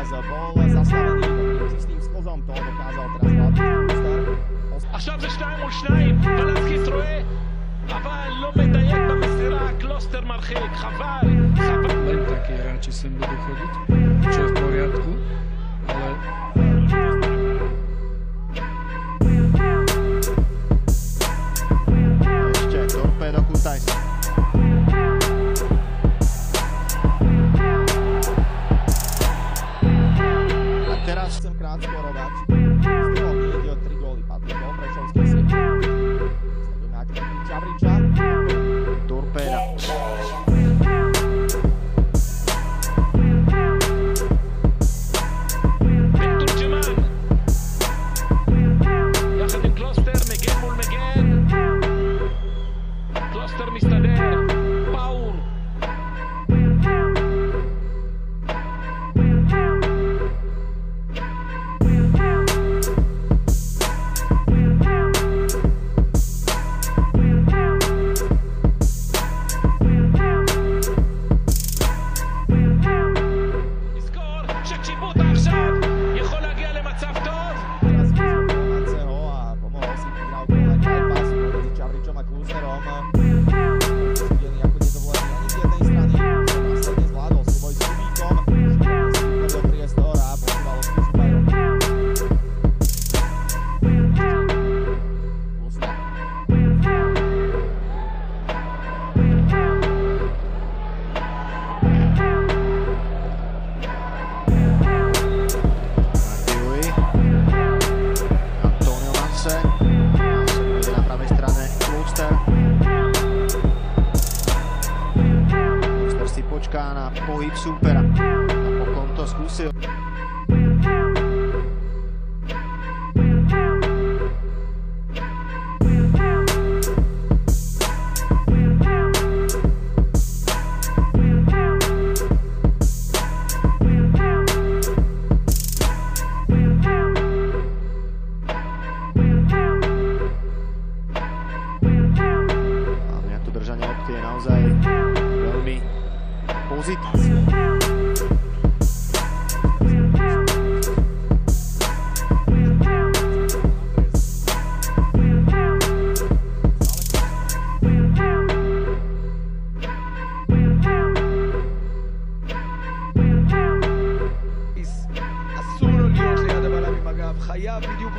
Bláza, bola zastavený, s sklzom to dokázal teraz עכשיו זה 2 מול 2, גלנסקי טועה, אבל לא מדייק במסירה, קלוסטר מרחיק, חבל, חבל. אין תקי, ראצ'י סמבו דוכלית, צ'ב פוריאטקו, אבל... রাজ বড় গাছ pohyb súpera. Napokon to skúsil. music. חייב בדיוק